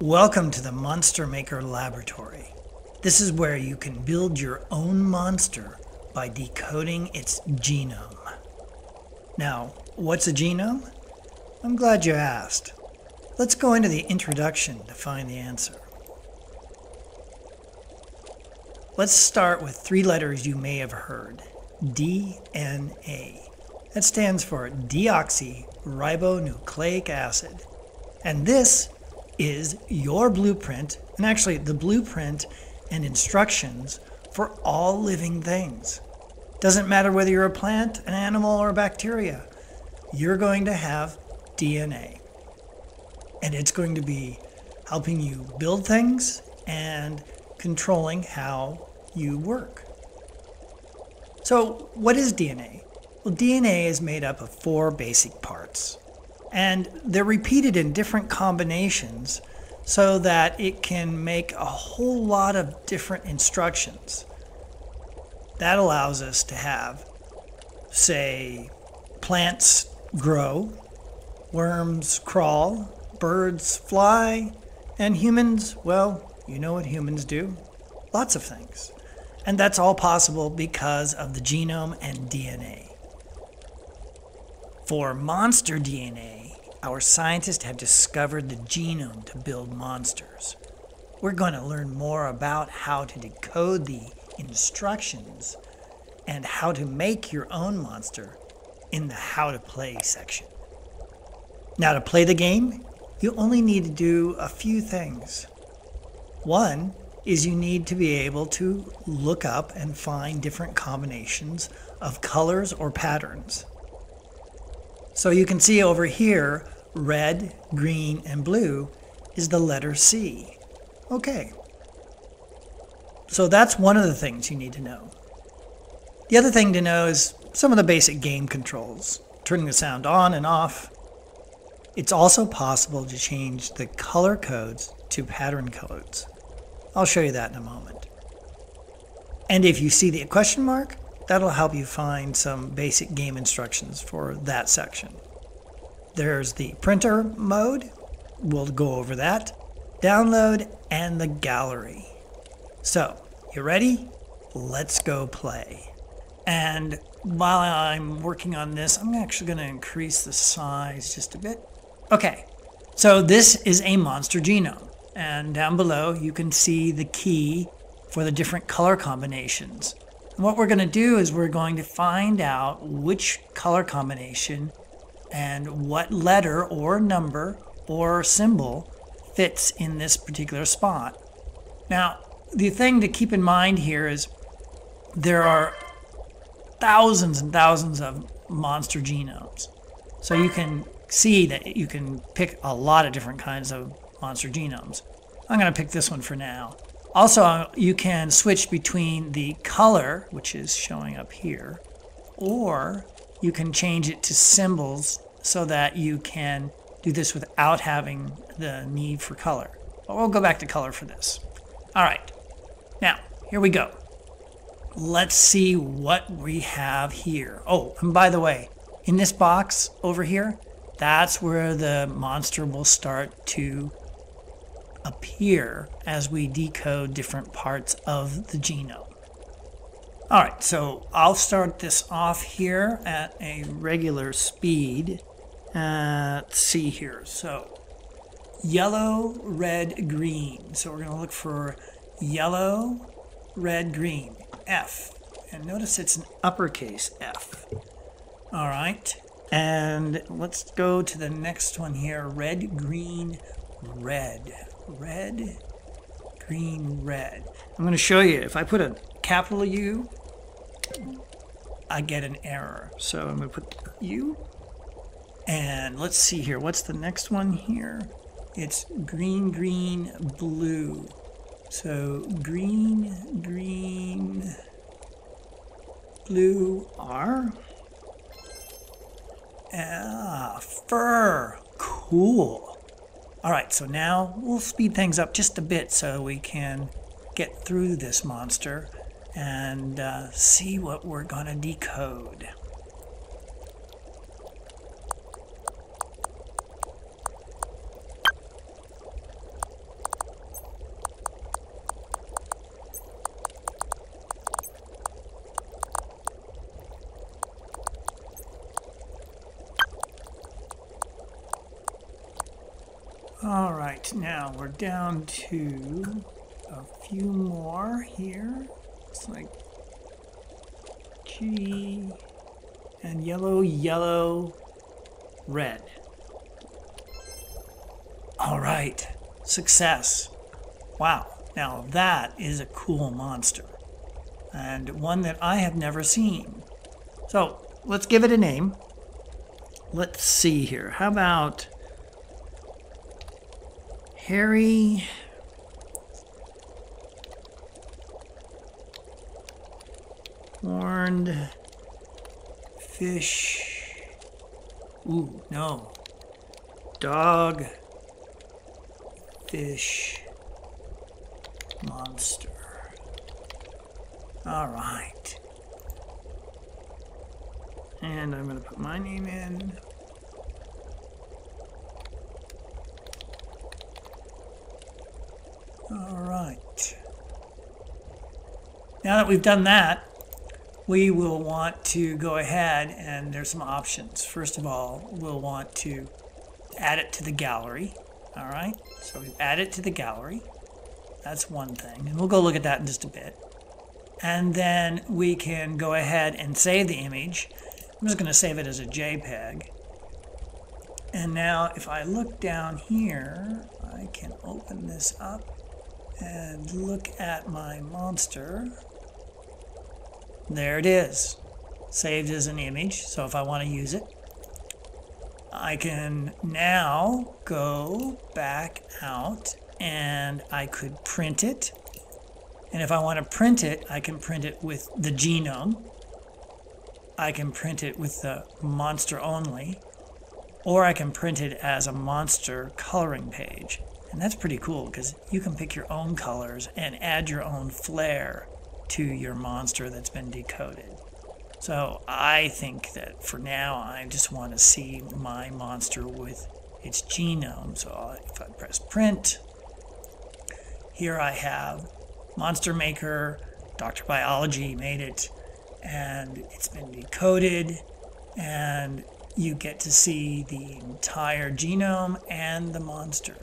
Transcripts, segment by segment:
Welcome to the Monster Maker Laboratory. This is where you can build your own monster by decoding its genome. Now, what's a genome? I'm glad you asked. Let's go into the introduction to find the answer. Let's start with three letters you may have heard DNA. That stands for deoxyribonucleic acid. And this is your blueprint, and actually the blueprint and instructions for all living things. Doesn't matter whether you're a plant, an animal, or a bacteria, you're going to have DNA. And it's going to be helping you build things and controlling how you work. So, what is DNA? Well, DNA is made up of four basic parts and they're repeated in different combinations so that it can make a whole lot of different instructions. That allows us to have, say, plants grow, worms crawl, birds fly, and humans, well, you know what humans do lots of things. And that's all possible because of the genome and DNA. For monster DNA, our scientists have discovered the genome to build monsters. We're going to learn more about how to decode the instructions and how to make your own monster in the How to Play section. Now, to play the game, you only need to do a few things. One is you need to be able to look up and find different combinations of colors or patterns. So you can see over here, red, green, and blue is the letter C. Okay. So that's one of the things you need to know. The other thing to know is some of the basic game controls, turning the sound on and off. It's also possible to change the color codes to pattern codes. I'll show you that in a moment. And if you see the question mark, that'll help you find some basic game instructions for that section. There's the printer mode. We'll go over that. Download and the gallery. So, you ready? Let's go play. And while I'm working on this, I'm actually going to increase the size just a bit. Okay, so this is a monster genome. And down below, you can see the key for the different color combinations. And what we're going to do is we're going to find out which color combination and what letter or number or symbol fits in this particular spot. Now, the thing to keep in mind here is there are thousands and thousands of monster genomes. So you can see that you can pick a lot of different kinds of monster genomes. I'm going to pick this one for now. Also, you can switch between the color, which is showing up here, or you can change it to symbols so that you can do this without having the need for color. But we'll go back to color for this. All right, now here we go. Let's see what we have here. Oh, and by the way, in this box over here, that's where the monster will start to appear as we decode different parts of the genome. All right, so I'll start this off here at a regular speed. Uh, let's see here. So, yellow, red, green. So we're going to look for yellow, red, green. F. And notice it's an uppercase F. All right. And let's go to the next one here. Red, green, red. Red, green, red. I'm going to show you. If I put a capital U, I get an error. So I'm going to put U and let's see here. What's the next one here? It's green, green, blue. So green, green, blue R. Ah, fur. Cool. All right, so now we'll speed things up just a bit so we can get through this monster and uh, see what we're going to decode. Now we're down to a few more here. It's like G and yellow, yellow, red. All right, success. Wow, now that is a cool monster and one that I have never seen. So let's give it a name. Let's see here. How about Harry horned fish. Ooh, no. Dog fish monster. All right. And I'm going to put my name in. All right. Now that we've done that, we will want to go ahead and there's some options. First of all, we'll want to add it to the gallery. All right, so we add it to the gallery. That's one thing, and we'll go look at that in just a bit. And then we can go ahead and save the image. I'm just going to save it as a JPEG. And now if I look down here, I can open this up and look at my monster. There it is, saved as an image. So if I want to use it, I can now go back out and I could print it. And if I want to print it, I can print it with the genome. I can print it with the monster only, or I can print it as a monster coloring page. And that's pretty cool because you can pick your own colors and add your own flair to your monster that's been decoded. So I think that for now, I just want to see my monster with its genome. So if I press print, here I have Monster Maker, Dr. Biology made it, and it's been decoded, and you get to see the entire genome and the monster.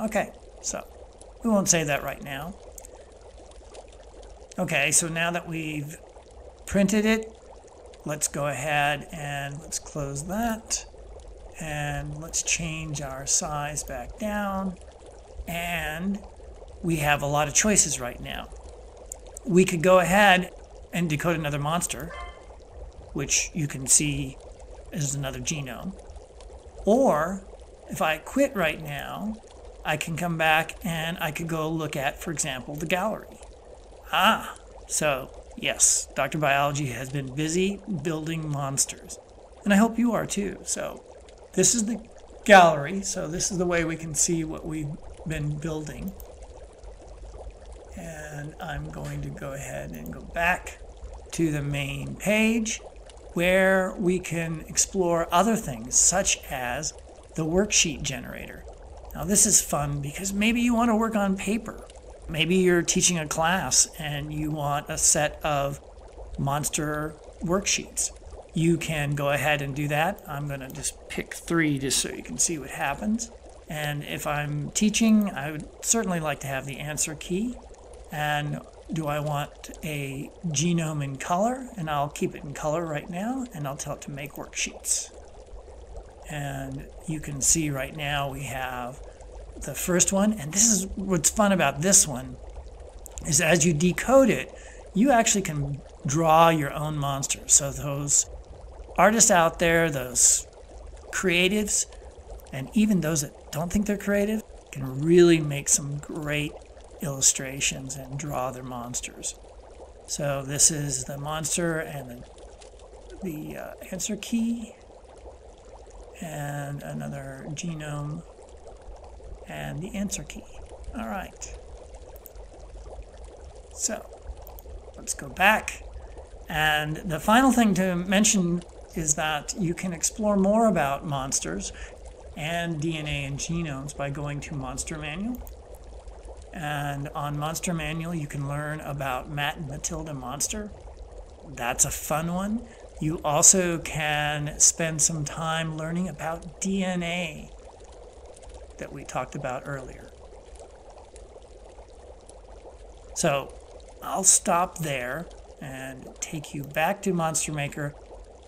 Okay, so we won't say that right now. Okay, so now that we've printed it, let's go ahead and let's close that. And let's change our size back down. And we have a lot of choices right now. We could go ahead and decode another monster, which you can see is another genome. Or if I quit right now, I can come back and I could go look at, for example, the gallery. Ah, so yes, Dr. Biology has been busy building monsters. And I hope you are too. So this is the gallery. So this is the way we can see what we've been building. And I'm going to go ahead and go back to the main page where we can explore other things such as the worksheet generator. Now this is fun because maybe you want to work on paper Maybe you're teaching a class and you want a set of monster worksheets. You can go ahead and do that. I'm going to just pick three just so you can see what happens. And if I'm teaching, I would certainly like to have the answer key. And do I want a genome in color? And I'll keep it in color right now, and I'll tell it to make worksheets. And you can see right now we have the first one, and this is what's fun about this one, is as you decode it, you actually can draw your own monsters. So those artists out there, those creatives, and even those that don't think they're creative, can really make some great illustrations and draw their monsters. So this is the monster and the, the uh, answer key and another genome and the answer key. All right. So let's go back. And the final thing to mention is that you can explore more about monsters and DNA and genomes by going to Monster Manual. And on Monster Manual, you can learn about Matt and Matilda Monster. That's a fun one. You also can spend some time learning about DNA that we talked about earlier. So I'll stop there and take you back to Monster Maker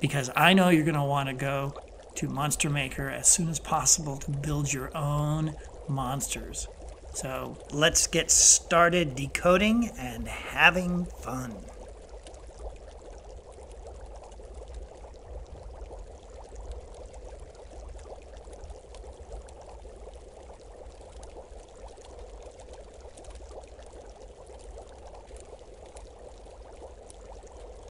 because I know you're going to want to go to Monster Maker as soon as possible to build your own monsters. So let's get started decoding and having fun.